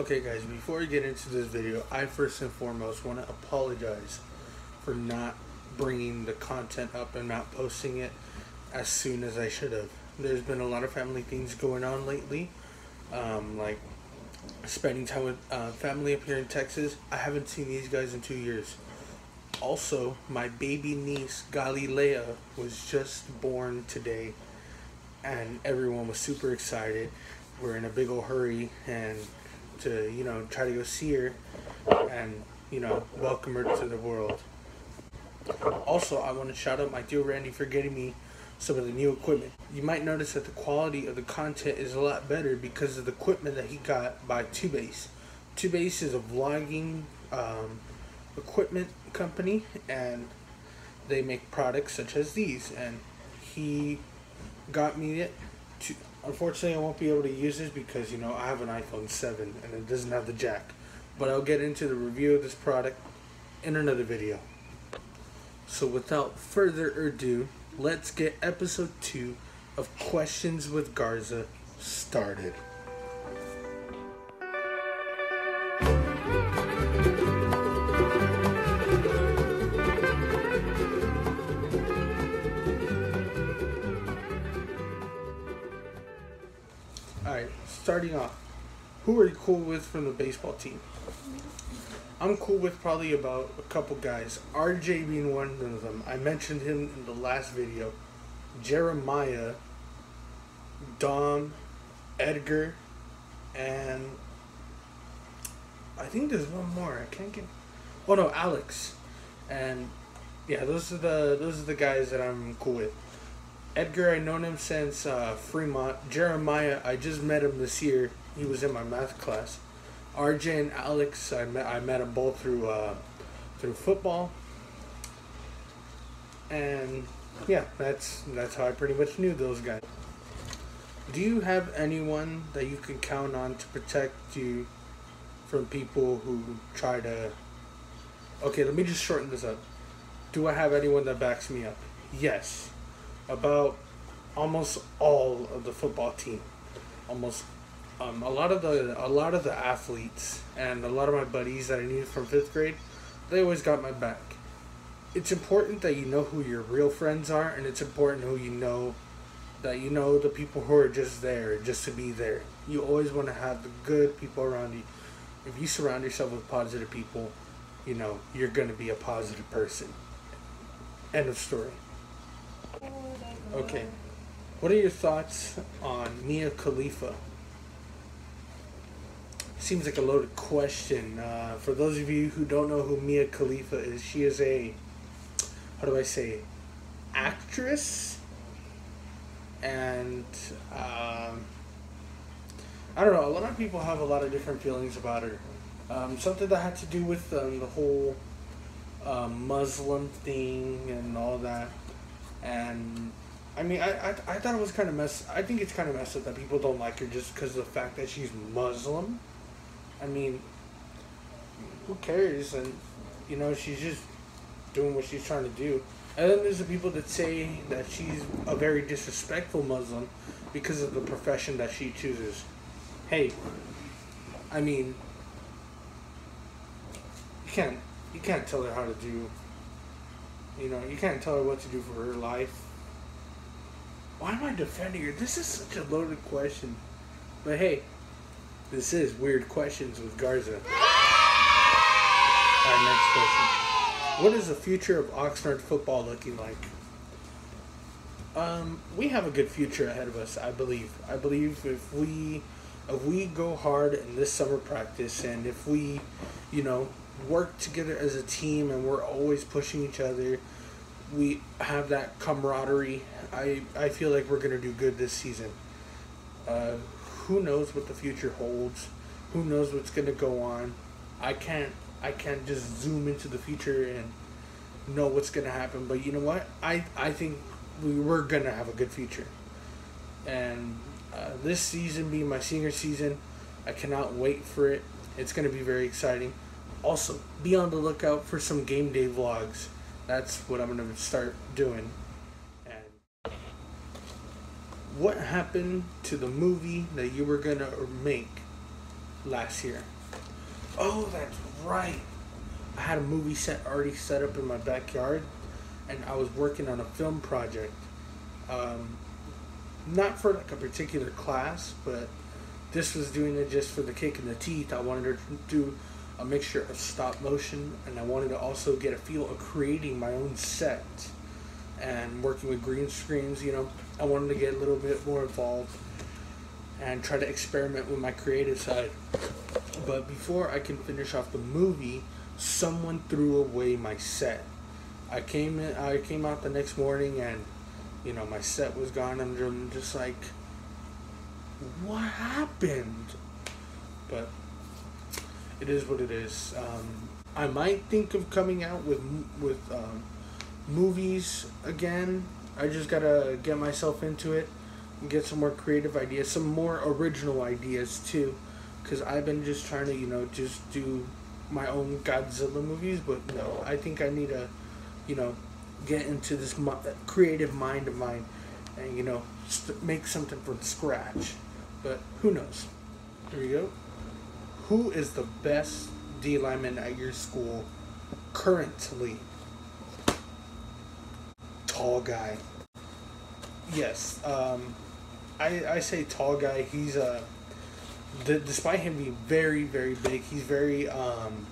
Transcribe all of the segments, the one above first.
Okay guys, before we get into this video, I first and foremost want to apologize for not bringing the content up and not posting it as soon as I should have. There's been a lot of family things going on lately, um, like spending time with uh, family up here in Texas. I haven't seen these guys in two years. Also, my baby niece Galilea was just born today, and everyone was super excited. We're in a big old hurry and to you know try to go see her and you know welcome her to the world. Also, I want to shout out my dear Randy for getting me some of the new equipment. You might notice that the quality of the content is a lot better because of the equipment that he got by Tubase. Tubase is a vlogging um, equipment company and they make products such as these and he got me it to, unfortunately I won't be able to use this because you know I have an iPhone 7 and it doesn't have the jack. But I'll get into the review of this product in another video. So without further ado let's get episode 2 of questions with Garza started Alright, starting off. Who are you cool with from the baseball team? I'm cool with probably about a couple guys. RJ being one of them. I mentioned him in the last video. Jeremiah, Dom, Edgar, and I think there's one more. I can't get. Oh no, Alex, and yeah, those are the those are the guys that I'm cool with. Edgar, I've known him since uh, Fremont. Jeremiah, I just met him this year. He was in my math class. RJ and Alex, I met I met them both through uh, through football. And yeah, that's that's how I pretty much knew those guys. Do you have anyone that you can count on to protect you from people who try to Okay, let me just shorten this up. Do I have anyone that backs me up? Yes about almost all of the football team. Almost um, a lot of the a lot of the athletes and a lot of my buddies that I knew from fifth grade, they always got my back. It's important that you know who your real friends are, and it's important who you know that you know the people who are just there just to be there. You always want to have the good people around you. If you surround yourself with positive people, you know you're going to be a positive person. End of story. Okay. What are your thoughts on Mia Khalifa? Seems like a loaded question. Uh, for those of you who don't know who Mia Khalifa is, she is a, how do I say, actress. And um, I don't know. A lot of people have a lot of different feelings about her. Um, something that had to do with um, the whole um, Muslim thing and all that. And I mean, I, I, I thought it was kind of mess. I think it's kind of messed up that people don't like her just because of the fact that she's Muslim. I mean, who cares? And you know, she's just doing what she's trying to do. And then there's the people that say that she's a very disrespectful Muslim because of the profession that she chooses. Hey, I mean, you can't you can't tell her how to do. You know, you can't tell her what to do for her life why am I defending her? This is such a loaded question. But hey, this is Weird Questions with Garza. Alright, next question. What is the future of Oxnard football looking like? Um, we have a good future ahead of us, I believe. I believe if we if we go hard in this summer practice and if we, you know, work together as a team and we're always pushing each other we have that camaraderie. I I feel like we're gonna do good this season. Uh, who knows what the future holds? Who knows what's gonna go on? I can't I can't just zoom into the future and know what's gonna happen. But you know what? I I think we were gonna have a good future. And uh, this season being my senior season, I cannot wait for it. It's gonna be very exciting. Also, be on the lookout for some game day vlogs that's what I'm to start doing. And what happened to the movie that you were to make? last year. Oh, that's right. I had a movie set already set up in my backyard, and I was working on a film project. Um, not for like a particular class, but this was doing it just for the kick in the teeth. I wanted to do a mixture of stop motion, and I wanted to also get a feel of creating my own set and working with green screens. You know, I wanted to get a little bit more involved and try to experiment with my creative side. But before I can finish off the movie, someone threw away my set. I came in, I came out the next morning and you know my set was gone. I'm just like, what happened? But it is what it is. Um, I might think of coming out with with um, movies again. I just gotta get myself into it and get some more creative ideas, some more original ideas too. Because I've been just trying to, you know, just do my own Godzilla movies, but no, I think I need to, you know, get into this creative mind of mine and, you know, make something from scratch. But who knows? There you go. Who is the best D lineman at your school currently? Tall guy. Yes. Um, I, I say tall guy. He's a. Uh, despite him being very very big, he's very um,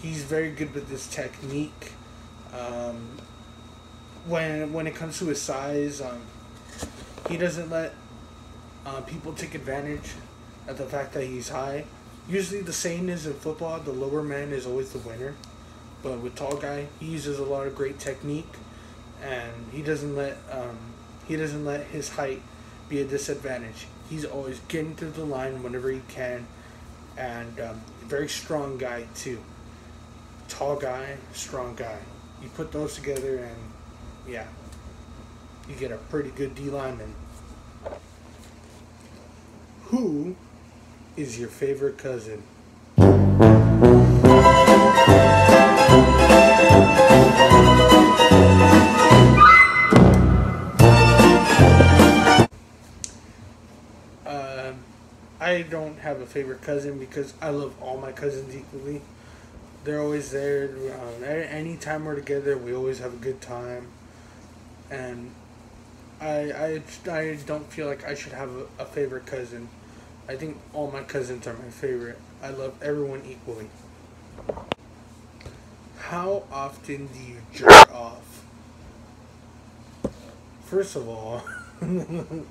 he's very good with his technique. Um, when when it comes to his size, um, he doesn't let uh, people take advantage of the fact that he's high. Usually, the saying is in football, the lower man is always the winner. But with tall guy, he uses a lot of great technique, and he doesn't let um, he doesn't let his height be a disadvantage. He's always getting to the line whenever he can, and um, very strong guy too. Tall guy, strong guy. You put those together, and yeah, you get a pretty good D lineman. Who is your favorite cousin? I don't have a favorite cousin because I love all my cousins equally. They're always there. Um, anytime we're together, we always have a good time. And I, I, I don't feel like I should have a, a favorite cousin. I think all my cousins are my favorite. I love everyone equally. How often do you jerk off? First of all,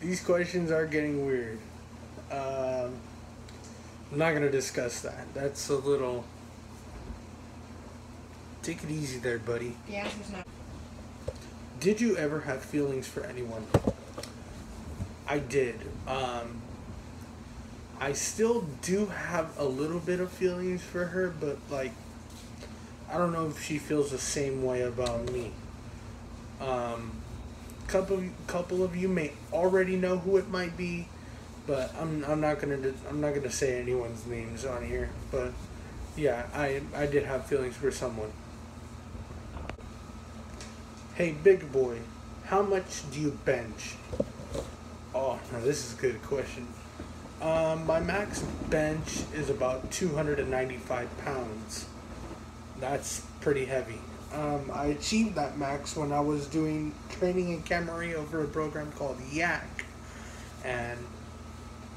these questions are getting weird. Um, I'm not going to discuss that. That's a little. Take it easy there, buddy. The answer's no. Did you ever have feelings for anyone? I did. Um, I still do have a little bit of feelings for her, but like, I don't know if she feels the same way about me. Um, couple couple of you may already know who it might be but I'm I'm not gonna I'm not gonna say anyone's names on here. But yeah, I I did have feelings for someone. Hey, big boy, how much do you bench? Now this is a good question. Um, my max bench is about 295 pounds. That's pretty heavy. Um, I achieved that max when I was doing training in Camarillo for a program called Yak. And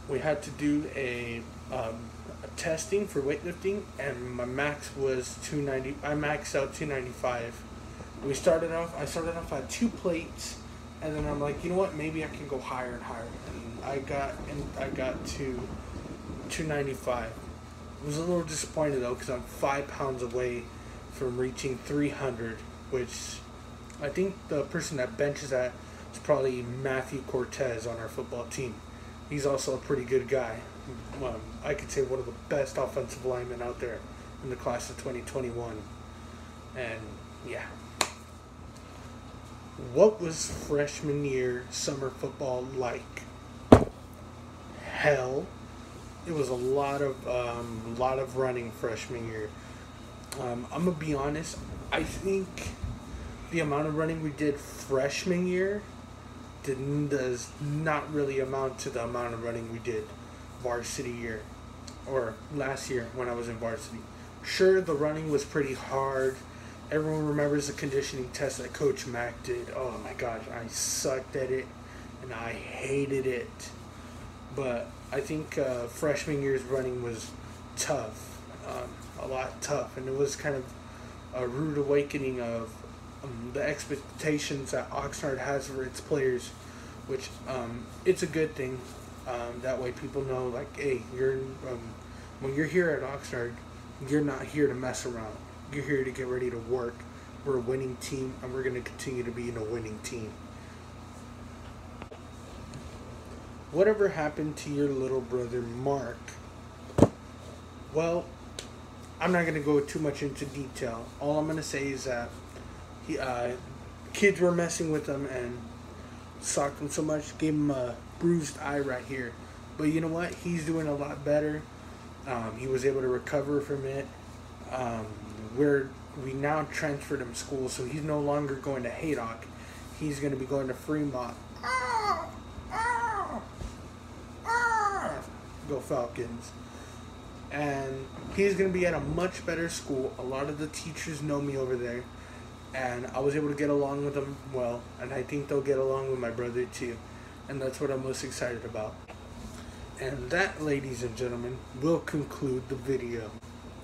we had to do a, um, a testing for weightlifting, and my max was 290. I maxed out 295. We started off. I started off at two plates, and then I'm like, you know what? Maybe I can go higher and higher. And I got and I got to 295. I was a little disappointed though because I'm five pounds away from reaching 300, which I think the person that benches that is probably Matthew Cortez on our football team he's also a pretty good guy. Um, I could say one of the best offensive linemen out there in the class of 2021. And yeah. What was freshman year summer football like? Hell. It was a lot of um, lot of running freshman year. Um, I'm gonna be honest. I think the amount of running we did freshman year did, does not really amount to the amount of running we did varsity year or last year when I was in varsity. Sure, the running was pretty hard. Everyone remembers the conditioning test that Coach Mack did. Oh my gosh, I sucked at it and I hated it. But I think uh, freshman year's running was tough, um, a lot tough, and it was kind of a rude awakening of um, the expectations that Oxnard has for its players, which um, it's a good thing. Um, that way, people know like, hey, you're um, when you're here at Oxnard, you're not here to mess around. You're here to get ready to work. We're a winning team, and we're going to continue to be in a winning team. Whatever happened to your little brother Mark? Well, I'm not going to go too much into detail. All I'm going to say is that he, uh, kids were messing with him and socked him so much, gave him a bruised eye right here. But you know what? He's doing a lot better. Um, he was able to recover from it. Um, we're we now transferred him school, so he's no longer going to Haydock. He's going to be going to Fremont. Go Falcons. And he's going to be at a much better school. A lot of the teachers know me over there. And I was able to get along with them well. And I think they'll get along with my brother too. And that's what I'm most excited about. And that, ladies and gentlemen, will conclude the video.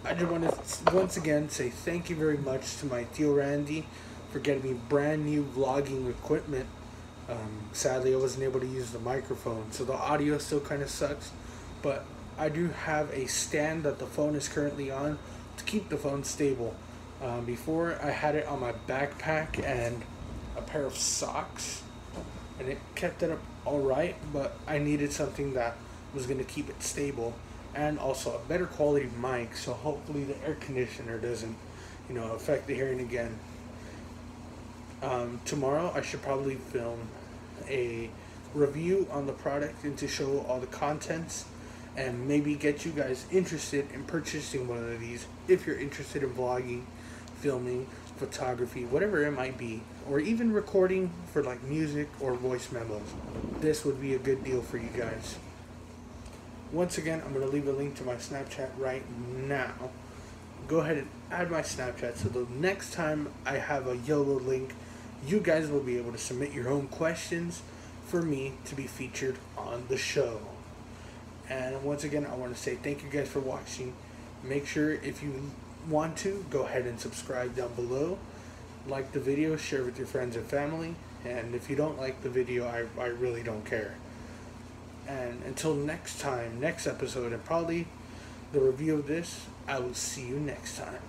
I just want to once again say thank you very much to my Theo Randy for getting me brand new vlogging equipment. Um, sadly, I wasn't able to use the microphone, so the audio still kind of sucks. But I do have a stand that the phone is currently on to keep the phone stable. Um, before, I had it on my backpack and a pair of socks, and it kept it up all right. But I needed something that was going to keep it stable and also a better quality mic so hopefully the air conditioner doesn't you know affect the hearing again. Um, tomorrow i should probably film a review on the product and to show all the contents and maybe get you guys interested in purchasing one of these if you're interested in vlogging filming photography whatever it might be or even recording for like music or voice memos. This would be a good deal for you guys once again, I'm going to leave a link to my Snapchat right now. Go ahead and add my Snapchat so the next time I have a YOLO link, you guys will be able to submit your own questions for me to be featured on the show. And once again, I want to say thank you guys for watching. Make sure if you want to, go ahead and subscribe down below. Like the video, share with your friends and family. And if you don't like the video, I, I really don't care. And until next time, next episode, and probably the review of this, I will see you next time.